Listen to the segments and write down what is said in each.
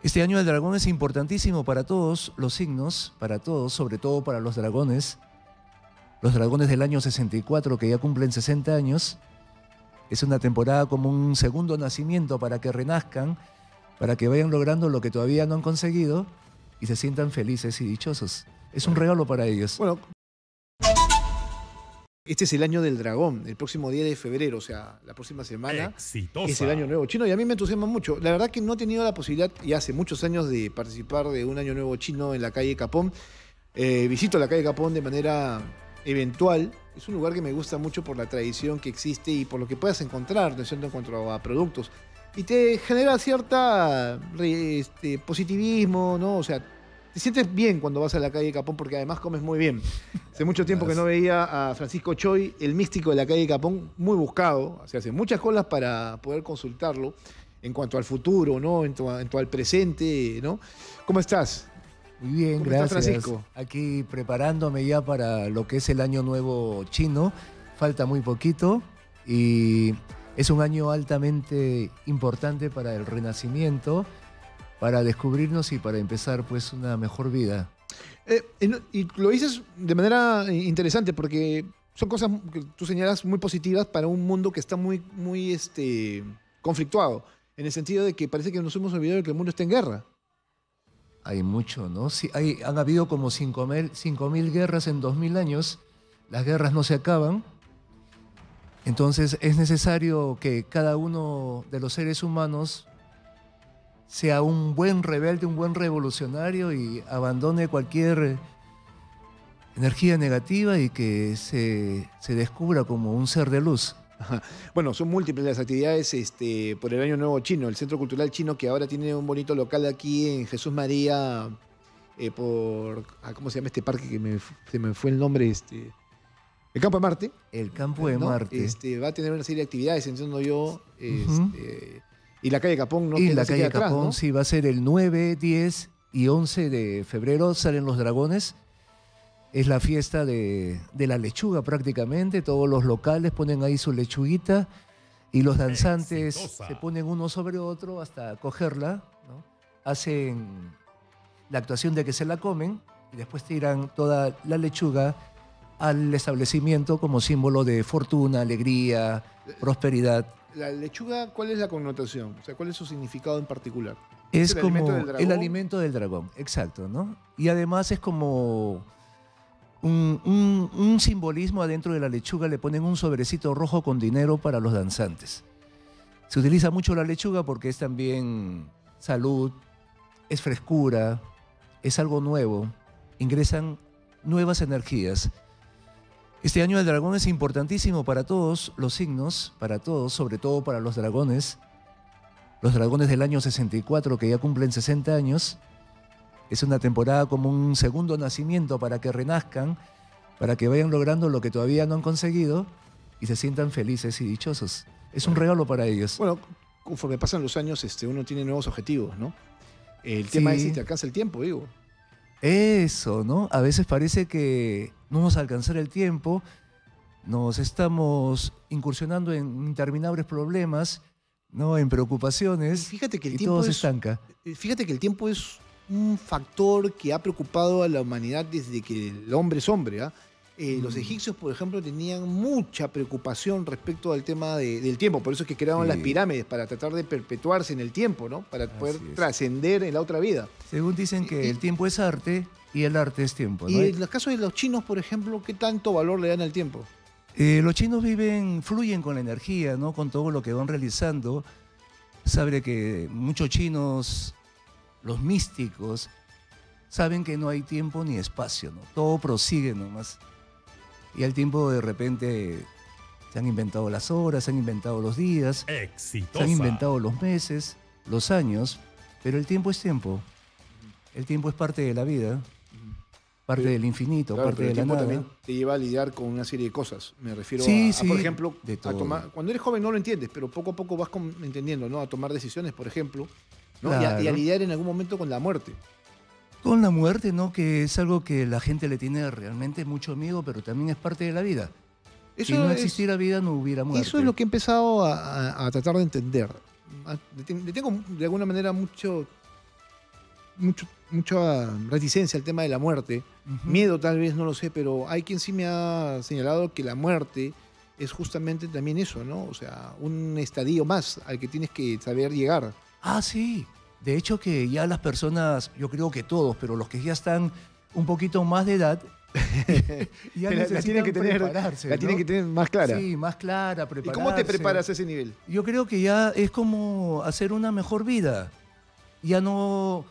Este año del dragón es importantísimo para todos los signos, para todos, sobre todo para los dragones. Los dragones del año 64 que ya cumplen 60 años. Es una temporada como un segundo nacimiento para que renazcan, para que vayan logrando lo que todavía no han conseguido y se sientan felices y dichosos. Es un regalo para ellos. Bueno, este es el año del dragón, el próximo día de febrero, o sea, la próxima semana Exitosa. es el año nuevo chino y a mí me entusiasma mucho. La verdad que no he tenido la posibilidad, y hace muchos años, de participar de un año nuevo chino en la calle Capón. Eh, visito la calle Capón de manera eventual. Es un lugar que me gusta mucho por la tradición que existe y por lo que puedas encontrar, ¿no es cierto?, en cuanto a productos. Y te genera cierta este, positivismo, ¿no? O sea, te sientes bien cuando vas a la calle Capón porque además comes muy bien. Hace mucho tiempo que no veía a Francisco Choi, el místico de la calle Capón, muy buscado. Se hacen muchas colas para poder consultarlo en cuanto al futuro, ¿no? En cuanto, al presente, ¿no? ¿Cómo estás? Muy bien, ¿Cómo estás, gracias. Francisco? Aquí preparándome ya para lo que es el año nuevo chino. Falta muy poquito y es un año altamente importante para el renacimiento, para descubrirnos y para empezar pues una mejor vida. Eh, y lo dices de manera eh, interesante porque son cosas que tú señalas muy positivas para un mundo que está muy, muy este, conflictuado, en el sentido de que parece que nos hemos olvidado de que el mundo está en guerra. Hay mucho, ¿no? Sí, hay, han habido como 5.000 mil guerras en 2.000 años. Las guerras no se acaban. Entonces es necesario que cada uno de los seres humanos sea un buen rebelde, un buen revolucionario y abandone cualquier energía negativa y que se, se descubra como un ser de luz. Bueno, son múltiples las actividades este, por el Año Nuevo Chino, el Centro Cultural Chino que ahora tiene un bonito local aquí en Jesús María, eh, por, ah, ¿cómo se llama este parque que me, se me fue el nombre? Este, el Campo de Marte. El campo de ¿no? Marte. Este, va a tener una serie de actividades, entiendo yo. este. Y la calle Capón, ¿no? y la calle atrás, Capón, ¿no? sí, va a ser el 9, 10 y 11 de febrero, salen los dragones. Es la fiesta de, de la lechuga prácticamente, todos los locales ponen ahí su lechuguita y los danzantes Exitosa. se ponen uno sobre otro hasta cogerla, ¿no? hacen la actuación de que se la comen y después tiran toda la lechuga al establecimiento como símbolo de fortuna, alegría, prosperidad. La lechuga, ¿cuál es la connotación? O sea, ¿cuál es su significado en particular? Es el como alimento el alimento del dragón, exacto, ¿no? Y además es como un, un- un simbolismo adentro de la lechuga, le ponen un sobrecito rojo con dinero para los danzantes. Se utiliza mucho la lechuga porque es también salud, es frescura, es algo nuevo, ingresan nuevas energías. Este año del dragón es importantísimo para todos los signos, para todos, sobre todo para los dragones. Los dragones del año 64 que ya cumplen 60 años. Es una temporada como un segundo nacimiento para que renazcan, para que vayan logrando lo que todavía no han conseguido y se sientan felices y dichosos. Es un regalo para ellos. Bueno, conforme pasan los años, este, uno tiene nuevos objetivos, ¿no? El tema Sí. es si te alcanza el tiempo, digo. Eso, ¿no? A veces parece que no nos alcanzará el tiempo, nos estamos incursionando en interminables problemas, ¿no? En preocupaciones Fíjate que el y tiempo todo se es- estanca. Eh, Fíjate que el tiempo es un factor que ha preocupado a la humanidad desde que el hombre es hombre. ¿ah? Eh, Los Mm. egipcios, por ejemplo, tenían mucha preocupación respecto al tema de- del tiempo. Por eso es que crearon Sí. las pirámides, para tratar de perpetuarse en el tiempo, ¿no? Para poder Así trascender en la otra vida. Según dicen que y- el tiempo es arte y el arte es tiempo. ¿no? Y en los casos de los chinos, por ejemplo, ¿qué tanto valor le dan al tiempo? Eh, los chinos viven, fluyen con la energía, ¿no? Con todo lo que van realizando. Sabe que muchos chinos, los místicos, saben que no hay tiempo ni espacio, ¿no? Todo prosigue nomás. Y al tiempo de repente se han inventado las horas, se han inventado los días, se han inventado los meses, los años, pero el tiempo es tiempo. El tiempo es parte de la vida, parte Pero- del infinito, Claro, parte pero de el la nada. también te lleva a lidiar con una serie de cosas. Me refiero Sí, a, a, sí, por ejemplo, de a todo. tomar, cuando eres joven no lo entiendes, pero poco a poco vas entendiendo, ¿no? A tomar decisiones, por ejemplo, ¿no? Y, a, y a Claro. lidiar en algún momento con la muerte. Con la muerte, ¿no? Que es algo que la gente le tiene realmente mucho miedo, pero también es parte de la vida. Eso si no es- existiera vida, no hubiera muerte. Eso es lo que he empezado a, a- a tratar de entender. Le ten- le tengo de alguna manera mucho mucho, mucha reticencia al tema de la muerte. Ujú. Miedo tal vez, no lo sé, pero hay quien sí me ha señalado que la muerte es justamente también eso, ¿no? O sea, un estadio más al que tienes que saber llegar. Ah, sí. De hecho que ya las personas, yo creo que todos, pero los que ya están un poquito más de edad, ya La- tienen que tener- prepararse, La tienen que tener más clara. Sí, más clara, ¿Y prepararse. cómo te preparas a ese nivel? Yo creo que ya es como hacer una mejor vida. Ya no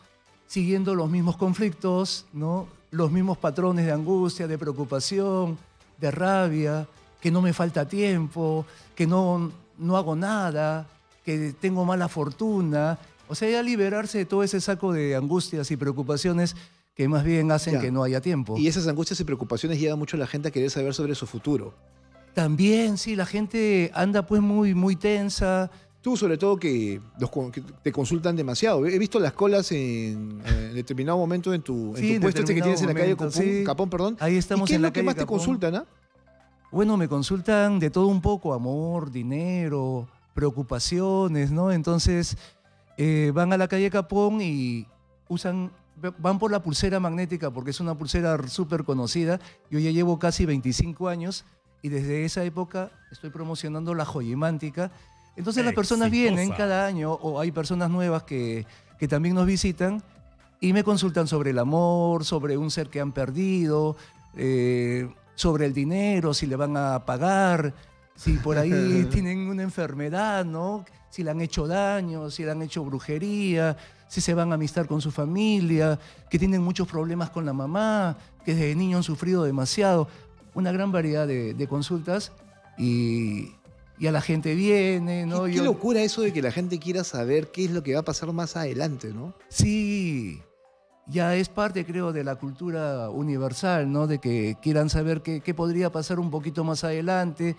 siguiendo los mismos conflictos, ¿no? Los mismos patrones de angustia, de preocupación, de rabia, que no me falta tiempo, que no, no hago nada, que tengo mala fortuna. O sea, ya liberarse de todo ese saco de angustias y preocupaciones que más bien hacen Ya. que no haya tiempo. Y esas angustias y preocupaciones llevan mucho a la gente a querer saber sobre su futuro. También, sí, la gente anda pues muy, muy tensa. Tú, sobre todo, que, los, que te consultan demasiado. He visto las colas en, en determinado momento en tu, en Sí, tu puesto este que tienes en la calle Capón, momento, sí. Capón, perdón. Ahí ¿Y estamos qué es lo que más te consultan, ah? Bueno, me consultan de todo un poco, amor, dinero, preocupaciones, ¿no? Entonces, eh, van a la calle Capón y usan, van por la pulsera magnética porque es una pulsera súper conocida. Yo ya llevo casi 25 años y desde esa época estoy promocionando la joyimántica. Entonces las personas vienen cada año o hay personas nuevas que, que también nos visitan y me consultan sobre el amor, sobre un ser que han perdido, eh, sobre el dinero, si le van a pagar, si por ahí tienen una enfermedad, ¿no? Si le han hecho daño, si le han hecho brujería, si se van a amistar con su familia, que tienen muchos problemas con la mamá, que desde niño han sufrido demasiado. Una gran variedad de, de consultas y, y a la gente viene, ¿no? qué, qué Yo- locura eso de que la gente quiera saber qué es lo que va a pasar más adelante, ¿no? Sí, ya es parte, creo, de la cultura universal, ¿no? De que quieran saber qué, qué podría pasar un poquito más adelante,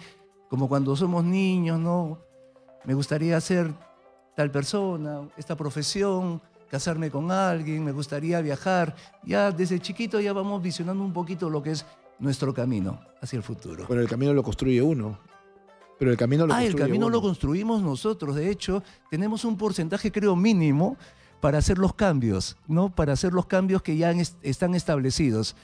como cuando somos niños, ¿no? Me gustaría ser tal persona, esta profesión, casarme con alguien, me gustaría viajar. Ya desde chiquito ya vamos visionando un poquito lo que es nuestro camino hacia el futuro. Bueno, el camino lo construye uno. Pero el camino lo Ah, el camino uno. lo construimos nosotros. De hecho, tenemos un porcentaje, creo, mínimo para hacer los cambios, ¿no? Para hacer los cambios que ya están establecidos.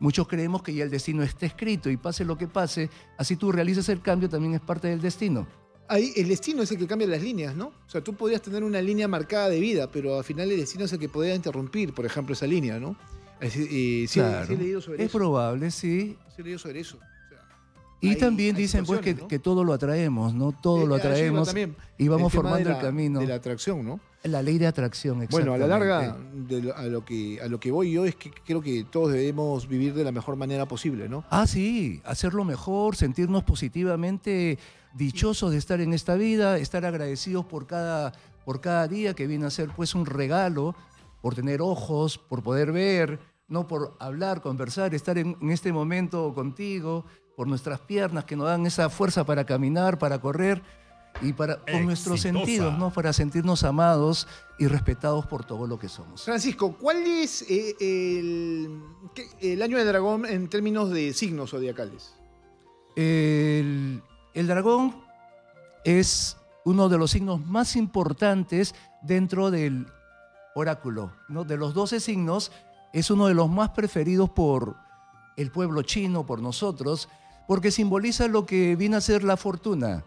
Muchos creemos que ya el destino está escrito y pase lo que pase, así tú realizas el cambio, también es parte del destino. Ahí, el destino es el que cambia las líneas, ¿no? O sea, tú podrías tener una línea marcada de vida, pero al final el destino es el que podría interrumpir, por ejemplo, esa línea, ¿no? Sí, Claro. sí he leído sobre es eso. probable, sí. Sí he leído sobre eso. O sea, Y hay- también hay dicen pues que, situaciones, ¿no? que todo lo atraemos, ¿no? Todo Eh, lo atraemos y vamos El formando el camino. De la atracción, ¿no? La ley de atracción, Bueno, a la larga, de a, lo que, a lo que voy yo es que creo que todos debemos vivir de la mejor manera posible, ¿no? Ah, sí, hacerlo mejor, sentirnos positivamente dichosos de estar en esta vida, estar agradecidos por cada, por cada día que viene a ser pues un regalo, por tener ojos, por poder ver, no por hablar, conversar, estar en, en este momento contigo, por nuestras piernas que nos dan esa fuerza para caminar, para correr y para con nuestros sentidos, ¿no? Para sentirnos amados y respetados por todo lo que somos. Francisco, ¿cuál es eh, el, el año del dragón en términos de signos zodiacales? El, el dragón es uno de los signos más importantes dentro del oráculo. ¿no? De los 12 signos, es uno de los más preferidos por el pueblo chino, por nosotros, porque simboliza lo que viene a ser la fortuna,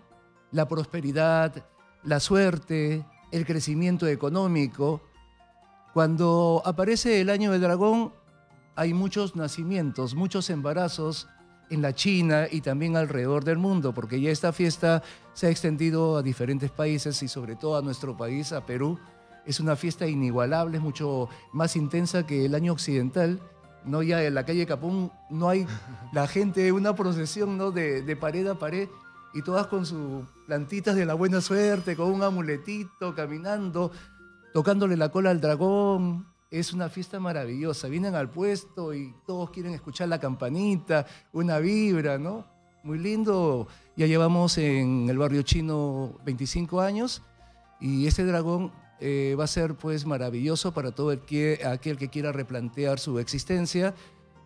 la prosperidad, la suerte, el crecimiento económico. Cuando aparece el año del dragón, hay muchos nacimientos, muchos embarazos en la China y también alrededor del mundo, porque ya esta fiesta se ha extendido a diferentes países y sobre todo a nuestro país, a Perú. Es una fiesta inigualable, es mucho más intensa que el año occidental. No, ya en la calle Capón no hay la gente, una procesión ¿no? de, de pared a pared y todas con sus plantitas de la buena suerte, con un amuletito, caminando, tocándole la cola al dragón. Es una fiesta maravillosa. Vienen al puesto y todos quieren escuchar la campanita, una vibra, ¿no? Muy lindo. Ya llevamos en el barrio chino 25 años y ese dragón eh, va a ser pues maravilloso para todo el que, aquel que quiera replantear su existencia.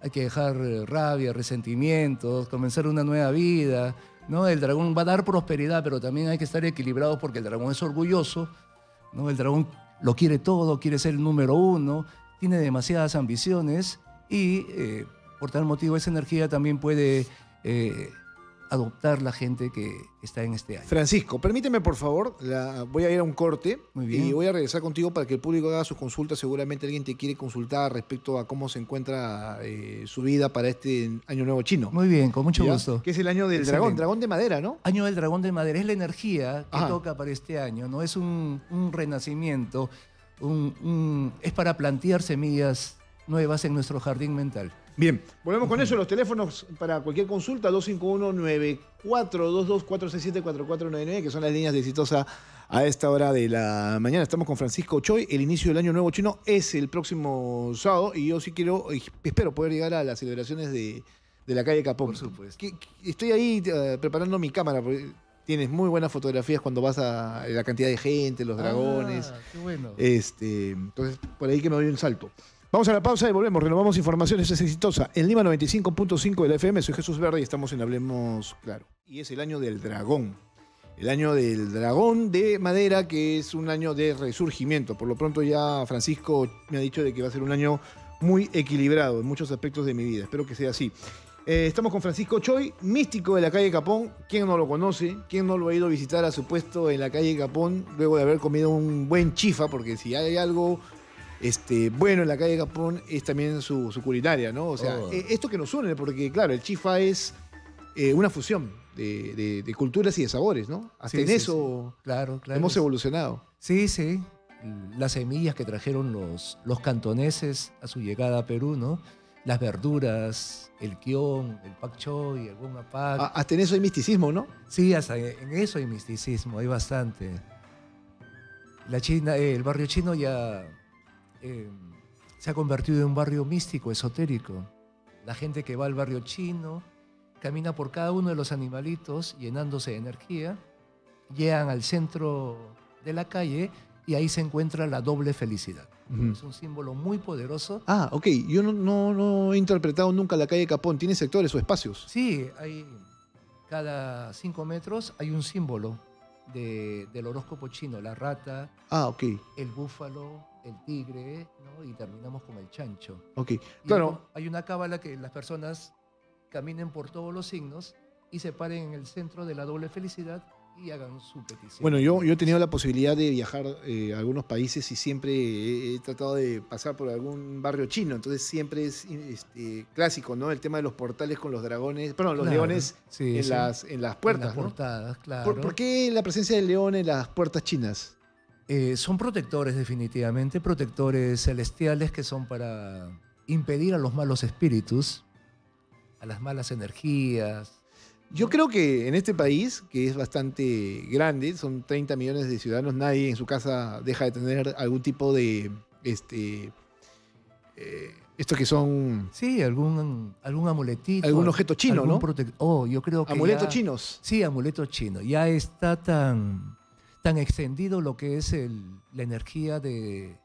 Hay que dejar eh, rabia, resentimientos, comenzar una nueva vida. ¿No? El dragón va a dar prosperidad, pero también hay que estar equilibrados porque el dragón es orgulloso. ¿no? El dragón lo quiere todo, quiere ser el número uno, tiene demasiadas ambiciones y eh, por tal motivo esa energía también puede eh, adoptar la gente que está en este año. Francisco, permíteme por favor, la- voy a ir a un corte Muy bien. y voy a regresar contigo para que el público haga sus consultas. Seguramente alguien te quiere consultar respecto a cómo se encuentra eh, su vida para este año nuevo chino. Muy bien, con mucho ¿Ya? gusto. Que es el año del Excelente. dragón, dragón de madera, ¿no? Año del dragón de madera es la energía que Ajá. toca para este año, no es un, un renacimiento, un- un- es para plantear semillas nuevas en nuestro jardín mental. Bien, volvemos con eso. Los teléfonos para cualquier consulta, 251-9422-467-4499, que son las líneas de exitosa a esta hora de la mañana. Estamos con Francisco Choi. El inicio del año nuevo chino es el próximo sábado y yo sí quiero, y espero poder llegar a las celebraciones de, de la calle Capón. Por supuesto. Estoy ahí eh, preparando mi cámara porque tienes muy buenas fotografías cuando vas a la cantidad de gente, los dragones. Ah, qué bueno. Este, entonces, por ahí que me doy un salto. Vamos a la pausa y volvemos. Renovamos informaciones. Es exitosa. En Lima 95.5 de la FM. Soy Jesús Verde y estamos en Hablemos Claro. Y es el año del dragón. El año del dragón de madera, que es un año de resurgimiento. Por lo pronto ya Francisco me ha dicho de que va a ser un año muy equilibrado en muchos aspectos de mi vida. Espero que sea así. Eh, estamos con Francisco Choi, místico de la calle Capón. ¿Quién no lo conoce? ¿Quién no lo ha ido a visitar a su puesto en la calle Capón luego de haber comido un buen chifa? Porque si hay algo este, bueno en la calle Capón es también su, su culinaria, ¿no? O sea, Oh. eh, esto que nos une, porque claro, el chifa es eh, una fusión de, de- de culturas y de sabores, ¿no? Hasta Sí, en sí, eso Claro, claro. hemos evolucionado. Sí, sí. Las semillas que trajeron los, los cantoneses a su llegada a Perú, ¿no? Las verduras, el kion, el pak choy, el goma pak. A- Hasta en eso hay misticismo, ¿no? Sí, hasta en eso hay misticismo, hay bastante. La China, eh, el barrio chino ya eh, se ha convertido en un barrio místico, esotérico. La gente que va al barrio chino camina por cada uno de los animalitos llenándose de energía, llegan al centro de la calle y ahí se encuentra la doble felicidad. Es un símbolo muy poderoso. Ah, ok. Yo no, no- no he interpretado nunca la calle Capón. ¿Tiene sectores o espacios? Sí, hay cada cinco metros hay un símbolo de- del horóscopo chino, la rata, Ah, ok. el búfalo, el tigre, ¿no? y terminamos con el chancho. Ok. Claro. luego hay una cábala que las personas caminen por todos los signos y se paren en el centro de la doble felicidad y hagan su petición. Bueno, yo, yo he tenido la posibilidad de viajar eh, a algunos países y siempre he, he tratado de pasar por algún barrio chino, entonces siempre es este, clásico, ¿no? El tema de los portales con los dragones, perdón, los Claro, leones sí, en, sí. Las, en las En puertas, portadas, claro. ¿Por, por qué la presencia del león en las puertas chinas? Eh, son protectores definitivamente, protectores celestiales que son para impedir a los malos espíritus, a las malas energías. Yo creo que en este país, que es bastante grande, son 30 millones de ciudadanos, nadie en su casa deja de tener algún tipo de, este, eh, estos que son Sí, algún, algún amuletito. algún objeto chino, algún ¿no? Oh, yo creo que Amuletos ya- chinos. Sí, amuleto chino. Ya está tan, tan extendido lo que es el- la energía de,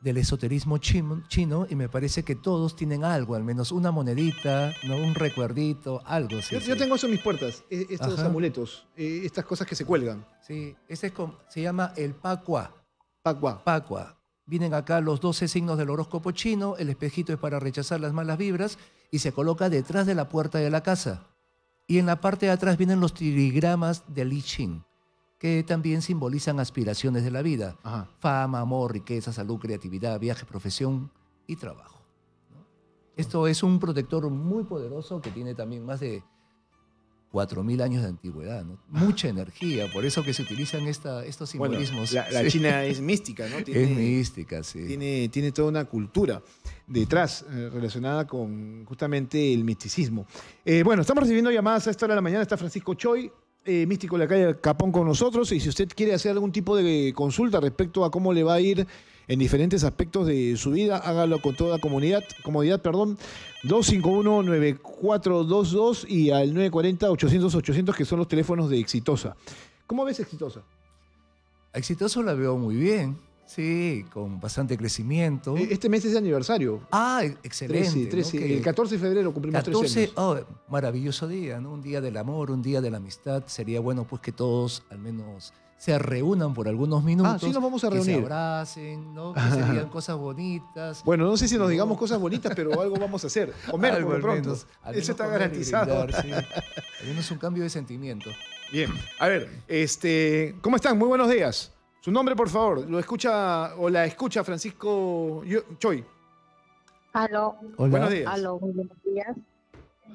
del esoterismo chino, chino y me parece que todos tienen algo, al menos una monedita, ¿no? un recuerdito, algo. Sí, Yo, sí. yo tengo eso en mis puertas, e- estos Ajá. amuletos, eh, estas cosas que se cuelgan. Sí, ese es como- se llama el Pacua. Pacua. Pacua. Vienen acá los 12 signos del horóscopo chino, el espejito es para rechazar las malas vibras y se coloca detrás de la puerta de la casa. Y en la parte de atrás vienen los trigramas de Li Ching, que también simbolizan aspiraciones de la vida. Ajá. Fama, amor, riqueza, salud, creatividad, viaje, profesión y trabajo. ¿no? Esto es un protector muy poderoso que tiene también más de 4.000 años de antigüedad. ¿no? Mucha energía, por eso que se utilizan esta, estos Bueno, simbolismos. la, la Sí. China es mística, ¿no? Tiene, Es mística, sí. tiene, tiene toda una cultura detrás eh, relacionada con justamente el misticismo. Eh, bueno, estamos recibiendo llamadas a esta hora de la mañana. Está Francisco Choi, eh, místico de la calle Capón con nosotros. Y si usted quiere hacer algún tipo de consulta respecto a cómo le va a ir en diferentes aspectos de su vida, hágalo con toda comodidad, perdón. 251-9422 y al 940-800-800, que son los teléfonos de Exitosa. ¿Cómo ves Exitosa? A Exitoso la veo muy bien. Sí, con bastante crecimiento. Eh, Este mes es de aniversario. Ah, e- excelente. 13, ¿no? 13, Que el 14 de febrero cumplimos 14, 13 años. oh, maravilloso día, ¿no? Un día del amor, un día de la amistad. Sería bueno pues que todos al menos se reúnan por algunos minutos. Ah, sí nos vamos a Que se reunir. abracen, ¿no? Que se digan cosas bonitas. Bueno, no sé si nos No. digamos cosas bonitas, pero algo vamos a hacer. Comer Algo por lo pronto. menos, Eso está garantizado. brindar, sí. Al menos un cambio de sentimiento. Bien. A ver, este, ¿cómo están? Muy buenos días. Su nombre, por favor. Lo escucha o la escucha Francisco Yo- Choi. Aló, Hola. Buenos días. aló, buenos días.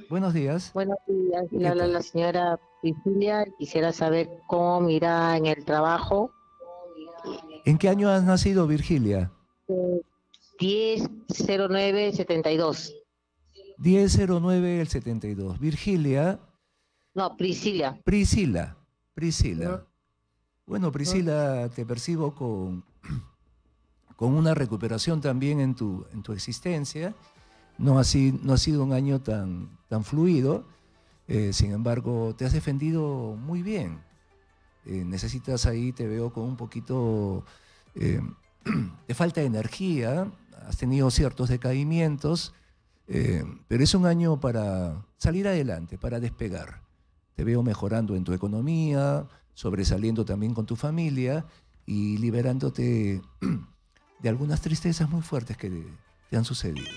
Buenos días. Buenos días, ¿Qué le habla la señora Priscilia. Quisiera saber cómo mira en el trabajo. ¿En qué año has nacido, Virgilia? Eh, 100972. 1009 el 72. Virgilia, No, Priscilia. Priscila. Priscila. Bueno, Priscila, te percibo con, con una recuperación también en tu, en tu existencia. No ha, sido, no ha sido un año tan, tan fluido. eh, sin embargo, te has defendido muy bien. Eh, necesitas ahí, te veo con un poquito eh, de falta de energía. Has tenido ciertos decaimientos. eh, pero es un año para salir adelante, para despegar. Te veo mejorando en tu economía, sobresaliendo también con tu familia y liberándote de algunas tristezas muy fuertes que te han sucedido.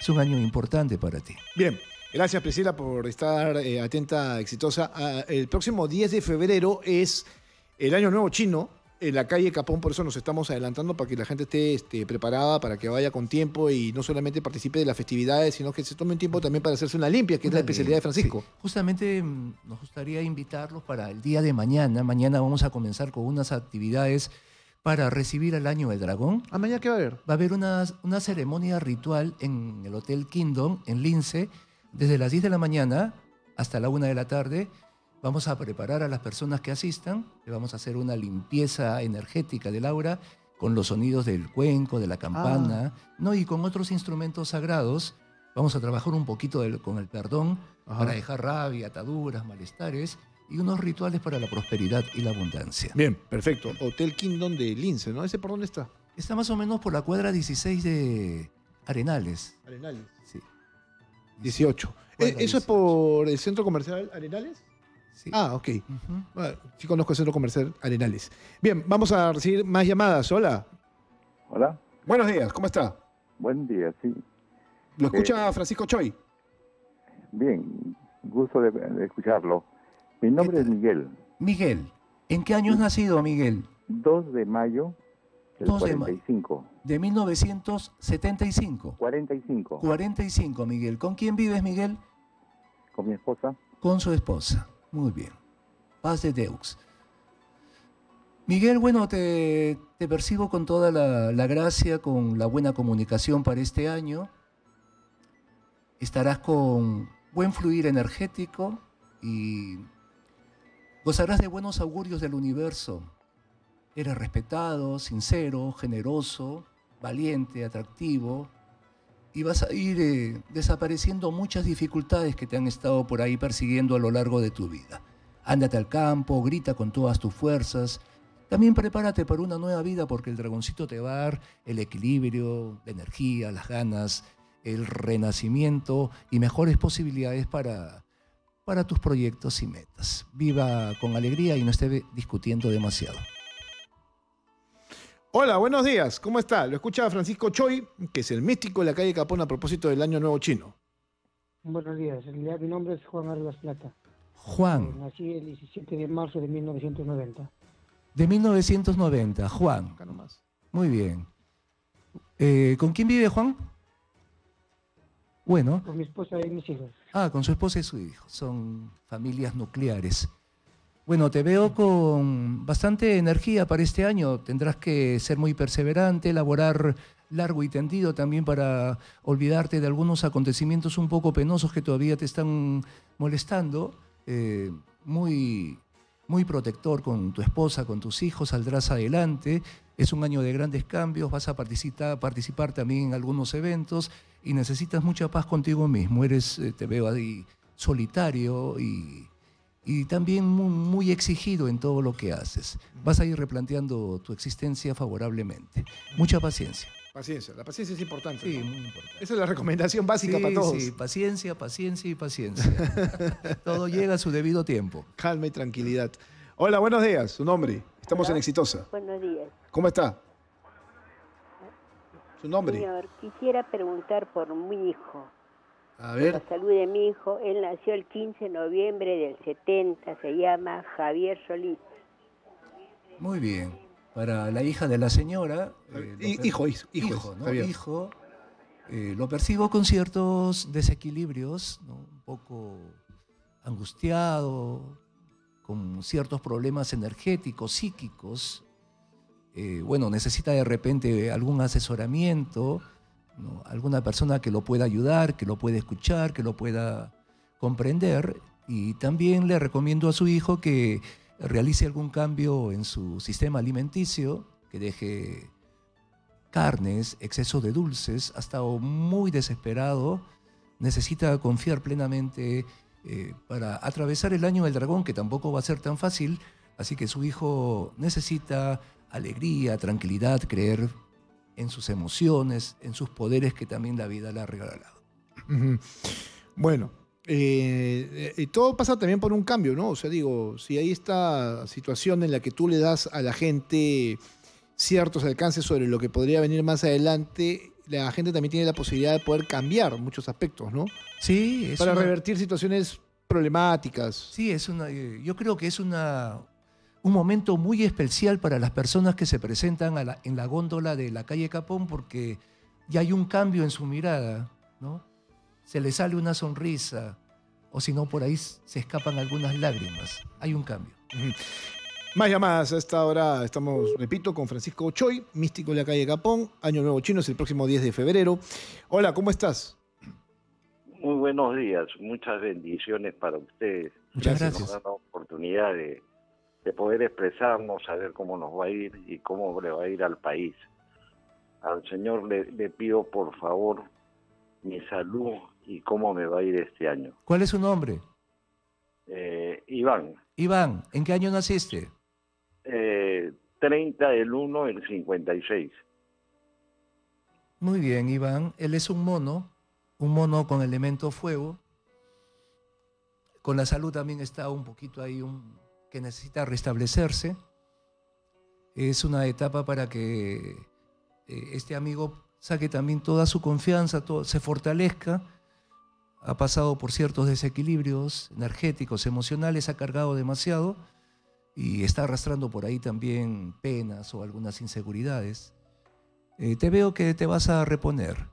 Es un año importante para ti. Bien. Gracias, Priscila, por estar eh, atenta, exitosa. Ah, el próximo 10 de febrero es el Año Nuevo Chino en la calle Capón, por eso nos estamos adelantando para que la gente esté este, preparada, para que vaya con tiempo y no solamente participe de las festividades, sino que se tome un tiempo también para hacerse una limpia, que es la especialidad de Francisco. sí. Justamente mm, nos gustaría invitarlos para el día de mañana. Mañana vamos a comenzar con unas actividades para recibir al año del dragón. ¿Ah, mañana qué va a haber? Va a haber una, una ceremonia ritual en el Hotel Kingdom, en Lince, desde las 10 de la mañana hasta la 1 de la tarde. Vamos a preparar a las personas que asistan, le vamos a hacer una limpieza energética del aura con los sonidos del cuenco, de la campana, ¿no? y con otros instrumentos sagrados. Vamos a trabajar un poquito del- con el perdón Ajá. para dejar rabia, ataduras, malestares y unos rituales para la prosperidad y la abundancia. Bien, perfecto. Hotel Kingdom de Lince, ¿no? ¿Ese por dónde está? Está más o menos por la cuadra 16 de Arenales. Arenales. Sí. 18. Cuadra Eh, ¿Eso es 18. por el centro comercial Arenales? Sí. Ah, ok. Bueno, sí conozco el centro comercial Arenales. Bien, vamos a recibir más llamadas. Hola. Hola, Buenos días, ¿cómo está? buen día, sí. Lo escucha Francisco Choi. Bien, gusto de, de escucharlo. Mi nombre ¿Qué es? Miguel, Miguel, ¿en qué año has nacido, Miguel? 2 de mayo del 2 de mayo. 45. De 1975. 45, 45, Miguel. ¿Con quién vives, Miguel? con mi esposa. Con su esposa. Muy bien. Paz de Deux. Miguel, bueno, te, percibo con toda la, la gracia, con la buena comunicación para este año. Estarás con buen fluir energético y gozarás de buenos augurios del universo. Eres respetado, sincero, generoso, valiente, atractivo y vas a ir eh, desapareciendo muchas dificultades que te han estado por ahí persiguiendo a lo largo de tu vida. Ándate al campo, grita con todas tus fuerzas. También prepárate para una nueva vida porque el dragoncito te va a dar el equilibrio, la energía, las ganas, el renacimiento y mejores posibilidades para, para tus proyectos y metas. Viva con alegría y no esté discutiendo demasiado. Hola, buenos días. ¿Cómo está? Lo escucha Francisco Choi, que es el místico de la calle Capón a propósito del Año Nuevo Chino. Buenos días, en realidad mi nombre es Juan Arribas Plata. Eh, Juan, Nací el 17 de marzo de 1990. de 1990. Juan, Acá nomás. muy bien. Eh, ¿Con quién vive Juan? Bueno, Con mi esposa y mis hijos. ah, con su esposa y su hijo. Son familias nucleares. Bueno, te veo con bastante energía para este año. Tendrás que ser muy perseverante, elaborar largo y tendido también para olvidarte de algunos acontecimientos un poco penosos que todavía te están molestando. Eh, muy, muy protector con tu esposa, con tus hijos, saldrás adelante. Es un año de grandes cambios, vas a participar, participar también en algunos eventos y necesitas mucha paz contigo mismo. Eres, eh, te veo ahí solitario y, y también muy, muy exigido en todo lo que haces. Vas a ir replanteando tu existencia favorablemente. Mucha paciencia. Paciencia, la paciencia es importante. Sí, ¿no? muy importante. Esa es la recomendación básica Sí, para todos. sí, paciencia, paciencia y paciencia. Todo llega a su debido tiempo. Calma y tranquilidad. Hola, buenos días. Su nombre. Estamos en Exitosa. Buenos días. ¿Cómo está? Su nombre. Señor, quisiera preguntar por mi hijo. A La salud de mi hijo. Él nació el 15 de noviembre del 70. Se llama Javier Solís. Muy bien. Para la hija de la señora. eh, hijo, hijo, hijo, hijo, ¿no? Javier. Hijo, eh, lo percibo con ciertos desequilibrios, ¿no? un poco angustiado, con ciertos problemas energéticos, psíquicos. Eh, bueno, necesita de repente algún asesoramiento, ¿no? alguna persona que lo pueda ayudar, que lo pueda escuchar, que lo pueda comprender. Y también le recomiendo a su hijo que realice algún cambio en su sistema alimenticio, que deje carnes, exceso de dulces, ha estado muy desesperado, necesita confiar plenamente eh, para atravesar el año del dragón, que tampoco va a ser tan fácil, así que su hijo necesita alegría, tranquilidad, creer en sus emociones, en sus poderes que también la vida le ha regalado. Bueno, eh, eh, todo pasa también por un cambio, ¿no? O sea, digo, si hay esta situación en la que tú le das a la gente ciertos alcances sobre lo que podría venir más adelante, la gente también tiene la posibilidad de poder cambiar muchos aspectos, ¿no? Sí, es Para una- revertir situaciones problemáticas. Sí, es una, yo creo que es una, un momento muy especial para las personas que se presentan a la- en la góndola de la calle Capón porque ya hay un cambio en su mirada, ¿no? Se le sale una sonrisa o si no por ahí se escapan algunas lágrimas. Hay un cambio. Más llamadas a esta hora. Estamos, repito, con Francisco Choy, místico de la calle Capón. Año Nuevo Chino es el próximo 10 de febrero. Hola, ¿cómo estás? Muy buenos días, muchas bendiciones para ustedes. Muchas gracias. Dan la oportunidad de, de poder expresarnos, saber cómo nos va a ir y cómo le va a ir al país. Al Señor le, le pido por favor mi salud y cómo me va a ir este año. ¿Cuál es su nombre? Eh, Iván, Iván, ¿en qué año naciste? eh, 30 del 1 del 56. Muy bien, Iván. Él es un mono, un mono con elemento fuego. Con la salud también está un poquito ahí un, que necesita restablecerse. Es una etapa para que eh, este amigo saque también toda su confianza, todo- se fortalezca. Ha pasado por ciertos desequilibrios energéticos, emocionales, ha cargado demasiado y está arrastrando por ahí también penas o algunas inseguridades. Eh, te veo que te vas a reponer.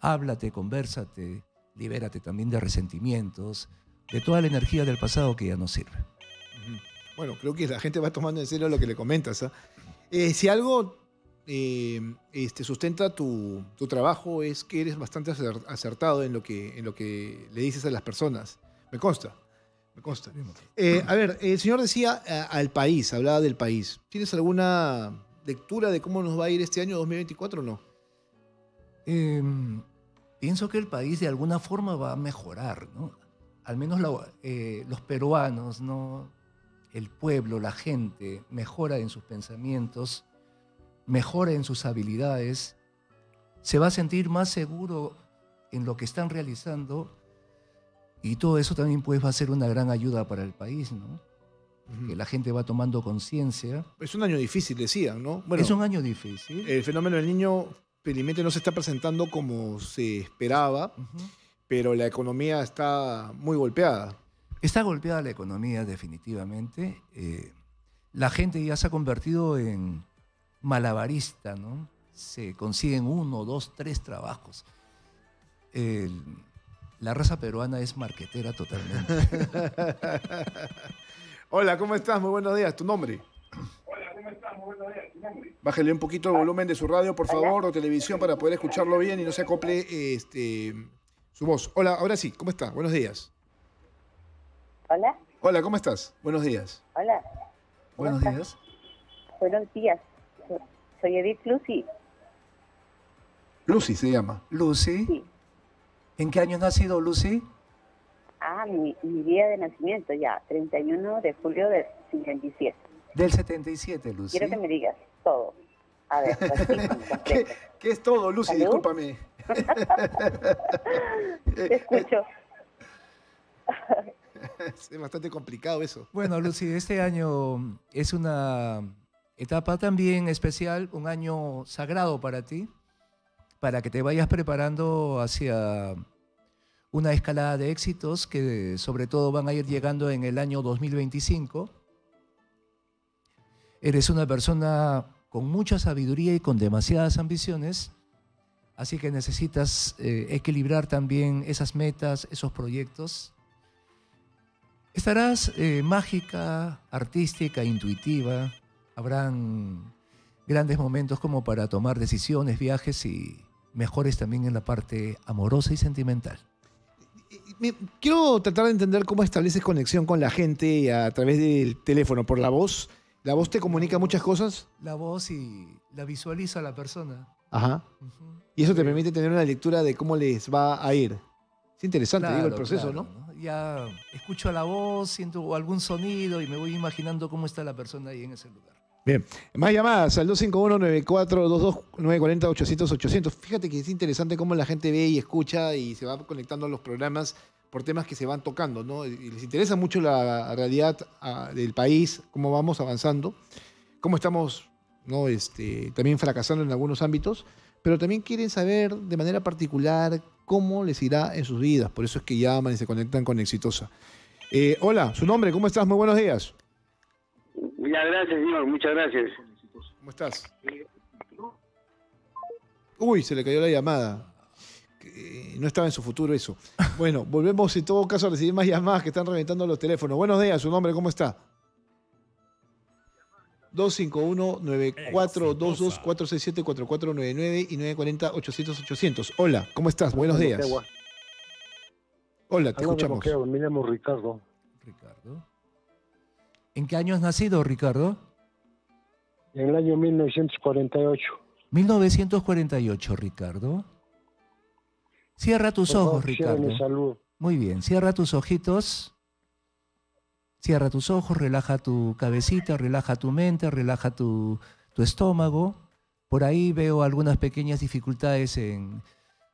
Háblate, conversate, libérate también de resentimientos, de toda la energía del pasado que ya no sirve. Bueno, creo que la gente va tomando en serio lo que le comentas. ¿ah? Eh, si algo eh, este, sustenta tu, tu trabajo es que eres bastante acer- acertado en lo, que, en lo que le dices a las personas. Me consta, me consta. Eh, a ver, el señor decía eh, al país, hablaba del país. ¿Tienes alguna lectura de cómo nos va a ir este año 2024 o no? Eh, pienso que el país de alguna forma va a mejorar, ¿no? Al menos la- eh, los peruanos, ¿no? El pueblo, la gente, mejora en sus pensamientos, mejora en sus habilidades, se va a sentir más seguro en lo que están realizando y todo eso también pues va a ser una gran ayuda para el país, ¿no? Que la gente va tomando conciencia. Es un año difícil, decían, ¿no? Bueno, es un año difícil. el fenómeno del niño felizmente no se está presentando como se esperaba, pero la economía está muy golpeada. Está golpeada la economía definitivamente. Eh, la gente ya se ha convertido en malabarista, ¿no? Se consiguen uno, dos, tres trabajos. El- la raza peruana es marquetera totalmente. Hola, ¿cómo estás? Muy buenos días. ¿Tu nombre? Bájale un poquito el volumen de su radio, por favor, o televisión para poder escucharlo bien y no se acople este, su voz. Hola, ahora sí, ¿cómo está? Buenos días. Hola, Hola, ¿cómo estás? Buenos días. hola. Buenos días. Buenos días. Soy Edith Lucy. Lucy se llama. Lucy. Sí. ¿En qué año has nacido, Lucy? Ah, mi, mi día de nacimiento ya, 31 de julio del 57. Del 77, Lucy. Quiero que me digas todo. A ver, pues, ¿Qué, es todo, Lucy? ¿Salud? Discúlpame. Te escucho. es bastante complicado eso. Bueno, Lucy, este año es una etapa también especial, un año sagrado para ti, para que te vayas preparando hacia una escalada de éxitos que sobre todo van a ir llegando en el año 2025. Eres una persona con mucha sabiduría y con demasiadas ambiciones, así que necesitas eh, equilibrar también esas metas, esos proyectos. Estarás eh, mágica, artística, intuitiva. Habrán grandes momentos como para tomar decisiones, viajes y mejores también en la parte amorosa y sentimental. Me- quiero tratar de entender cómo estableces conexión con la gente a través del teléfono, por la voz. ¿La voz te comunica muchas cosas? La voz y la visualiza la persona. Ajá. Y eso te permite tener una lectura de cómo les va a ir. Es interesante, digo, el proceso, claro, ¿no? Ya escucho la voz, siento algún sonido y me voy imaginando cómo está la persona ahí en ese lugar. Bien. Más llamadas al 251-9422-940-800-800. Fíjate que es interesante cómo la gente ve y escucha y se va conectando a los programas por temas que se van tocando, ¿no? Y les interesa mucho la realidad ah, del país, cómo vamos avanzando, cómo estamos ¿no? este, también fracasando en algunos ámbitos, pero también quieren saber de manera particular cómo les irá en sus vidas. Por eso es que llaman y se conectan con Exitosa. Eh, hola, su nombre, ¿cómo estás? Muy buenos días. Muchas gracias, señor, muchas gracias. ¿Cómo estás? Uy, se le cayó la llamada. Eh, No estaba en su futuro eso. Bueno, volvemos en todo caso a recibir más llamadas que están reventando los teléfonos. Buenos días, su nombre, ¿cómo está? 251-9422-467-4499 y 940-800-800. Hola, ¿cómo estás? Buenos días. Hola, te escuchamos. Me llamo Ricardo. Ricardo. ¿En qué año has nacido, Ricardo? En el año 1948. 1948, Ricardo. Cierra tus ojos, Ricardo. mi salud. Muy bien, cierra tus ojitos. Cierra tus ojos, relaja tu cabecita, relaja tu mente, relaja tu, estómago. Por ahí veo algunas pequeñas dificultades en,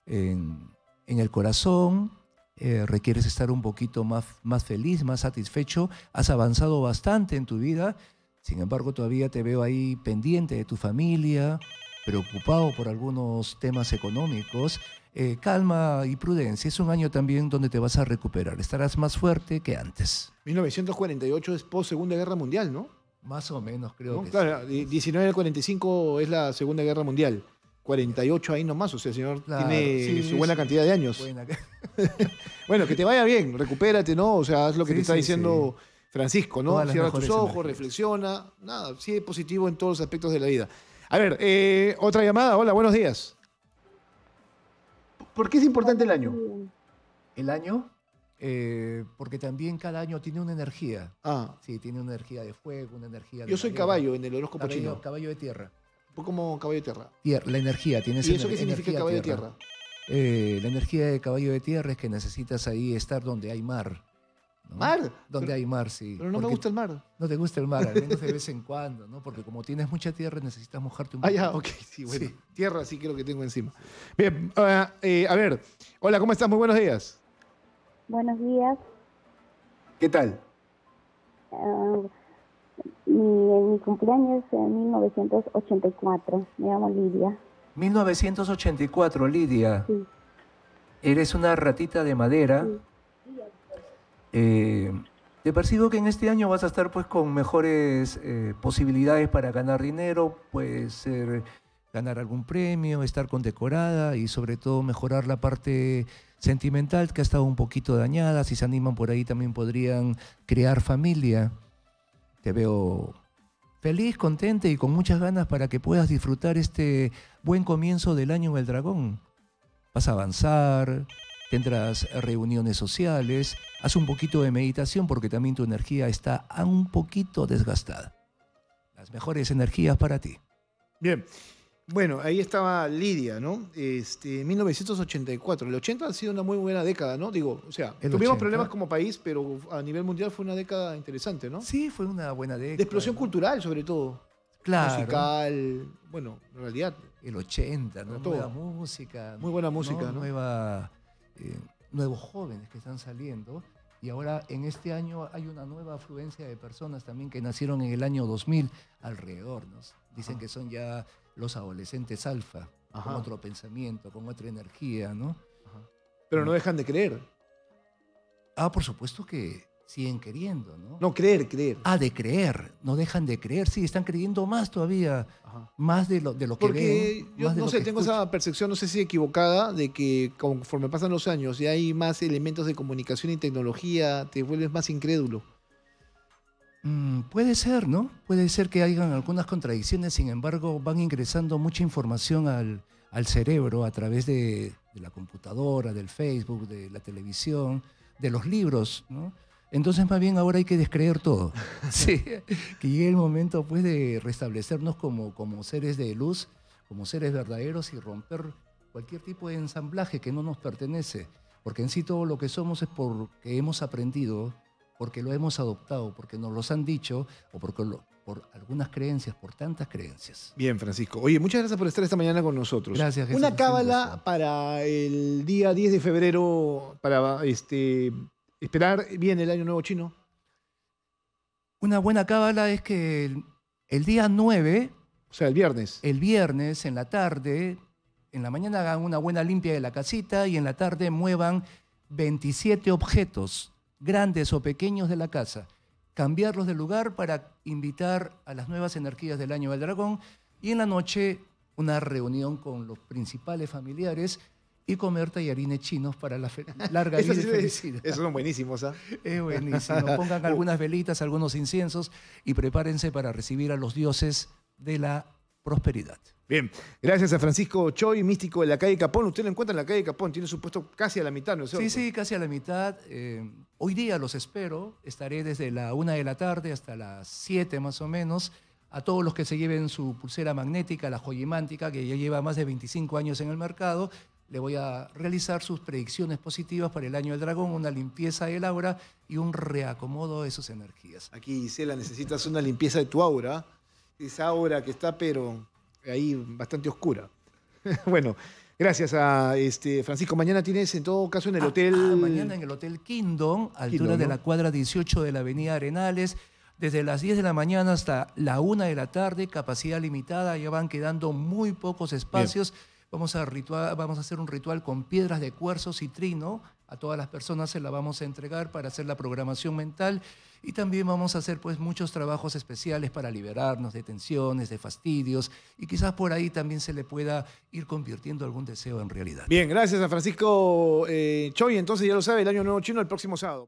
el corazón. Eh, requieres estar un poquito más, más feliz, más satisfecho. Has avanzado bastante en tu vida. Sin embargo, todavía te veo ahí pendiente de tu familia, preocupado por algunos temas económicos. Eh, calma y prudencia. Es un año también donde te vas a recuperar. Estarás más fuerte que antes. 1948 es post Segunda Guerra Mundial, ¿no? Más o menos, creo ¿No? que Claro, di- 19 al 45 es la Segunda Guerra Mundial. 48 ahí nomás, o sea, el señor Claro, tiene sí, su buena sí. cantidad de años. Buena. Bueno, que te vaya bien, recupérate, ¿no? O sea, haz lo que Sí, te está sí, diciendo Francisco, ¿no? Todas Cierra tus ojos, energías. reflexiona, nada, sigue positivo en todos los aspectos de la vida. A ver, eh, otra llamada, hola, buenos días. ¿Por qué es importante el año? ¿El año? Eh, porque también cada año tiene una energía. Ah, Sí, tiene una energía de fuego, una energía de... yo soy caballo en el horóscopo Caballo, chino, caballo de tierra. un poco como caballo de tierra. Tier- la energía, tienes ¿Y eso qué significa caballo de tierra? Eh, la energía de caballo de tierra es que necesitas ahí estar donde hay mar. ¿no? ¿Mar? Donde Pero- hay mar, sí. Pero no me Porque gusta el mar. No te gusta el mar, al menos de vez en cuando, ¿no? Porque como tienes mucha tierra, necesitas mojarte un Ah, poco. ya, ok, sí, bueno. Sí. Tierra sí creo que tengo encima. Bien, ah, eh, a ver, hola, ¿cómo estás? Muy buenos días. Buenos días. ¿Qué tal? Ah, mi, mi cumpleaños es en 1984. Me llamo Lidia. 1984, Lidia. Sí. Eres una ratita de madera. Eh, te percibo que en este año vas a estar pues con mejores eh, posibilidades para ganar dinero, puede ser ganar algún premio, estar condecorada y sobre todo mejorar la parte sentimental que ha estado un poquito dañada. Si se animan por ahí también podrían crear familia. Te veo feliz, contenta y con muchas ganas para que puedas disfrutar este buen comienzo del año del dragón. Vas a avanzar, tendrás reuniones sociales, haz un poquito de meditación porque también tu energía está un poquito desgastada. Las mejores energías para ti. Bien. Bueno, ahí estaba Lidia, ¿no? Este, 1984. El 80 ha sido una muy buena década, ¿no? Digo, o sea, El tuvimos 80. problemas como país, pero a nivel mundial fue una década interesante, ¿no? Sí, fue una buena década. De explosión cultural, sobre todo. Claro. Musical, bueno, en realidad. El 80, ¿no? Todo. Nueva música. Muy buena música, ¿no? Nueva, eh, nuevos jóvenes que están saliendo. Y ahora en este año hay una nueva afluencia de personas también que nacieron en el año 2000 alrededor. ¿no? Dicen Ajá. que son ya los adolescentes alfa, Ajá. con otro pensamiento, con otra energía, ¿no? Pero no dejan de creer. Ah, por supuesto que siguen queriendo, ¿no? No, creer, creer. Ah, de creer, no dejan de creer, sí, están creyendo más todavía, más de lo, de lo que Porque ven. yo no sé, tengo esa percepción, no sé si equivocada, de que conforme pasan los años y hay más elementos de comunicación y tecnología, te vuelves más incrédulo. Mm, puede ser, ¿no? Puede ser que hayan algunas contradicciones, sin embargo, van ingresando mucha información al, al cerebro a través de, de la computadora, del Facebook, de la televisión, de los libros, ¿no? Entonces, más bien ahora hay que descreer todo. Sí, que llegue el momento, pues, de restablecernos como, como seres de luz, como seres verdaderos y romper cualquier tipo de ensamblaje que no nos pertenece. Porque en sí todo lo que somos es porque hemos aprendido, porque lo hemos adoptado, porque nos los han dicho, o porque lo- por algunas creencias, por tantas creencias. Bien, Francisco. Oye, muchas gracias por estar esta mañana con nosotros. Gracias, Jesús. Una cábala para el día 10 de febrero, para este, esperar bien el año nuevo chino. Una buena cábala es que el, el día 9, O sea, el viernes. el viernes, en la tarde, en la mañana hagan una buena limpia de la casita y en la tarde muevan 27 objetos, grandes o pequeños de la casa. Cambiarlos de lugar para invitar a las nuevas energías del año del dragón y en la noche una reunión con los principales familiares y comer tallarines chinos para la larga vida Esos y sí- felicidad. esos son buenísimos, ¿ah? Es buenísimo. Pongan algunas velitas, algunos inciensos y prepárense para recibir a los dioses de la prosperidad. Bien, gracias a Francisco Choi, místico de la calle Capón. Usted lo encuentra en la calle Capón, tiene su puesto casi a la mitad, ¿no es cierto? Sí, sí, casi a la mitad. Eh, hoy día los espero. Estaré desde la una de la tarde hasta las 7 más o menos. A todos los que se lleven su pulsera magnética, la joyimántica, que ya lleva más de 25 años en el mercado, le voy a realizar sus predicciones positivas para el año del dragón, una limpieza del aura y un reacomodo de sus energías. Aquí, Gisela, necesitas una limpieza de tu aura. Esa aura que está, pero ahí bastante oscura. bueno, gracias a este Francisco. Mañana tienes, en todo caso, en el hotel. Ah, mañana en el Hotel Kingdom, altura Kingdom, de la cuadra 18 de la Avenida Arenales. Desde las 10 de la mañana hasta la 1 de la tarde, capacidad limitada, ya van quedando muy pocos espacios. Vamos a, ritual, vamos a hacer un ritual con piedras de cuarzo citrino. A todas las personas se la vamos a entregar para hacer la programación mental. Y también vamos a hacer pues, muchos trabajos especiales para liberarnos de tensiones, de fastidios. Y quizás por ahí también se le pueda ir convirtiendo algún deseo en realidad. Bien, gracias a Francisco eh, Choi. Entonces, ya lo sabe, el año nuevo chino el próximo sábado.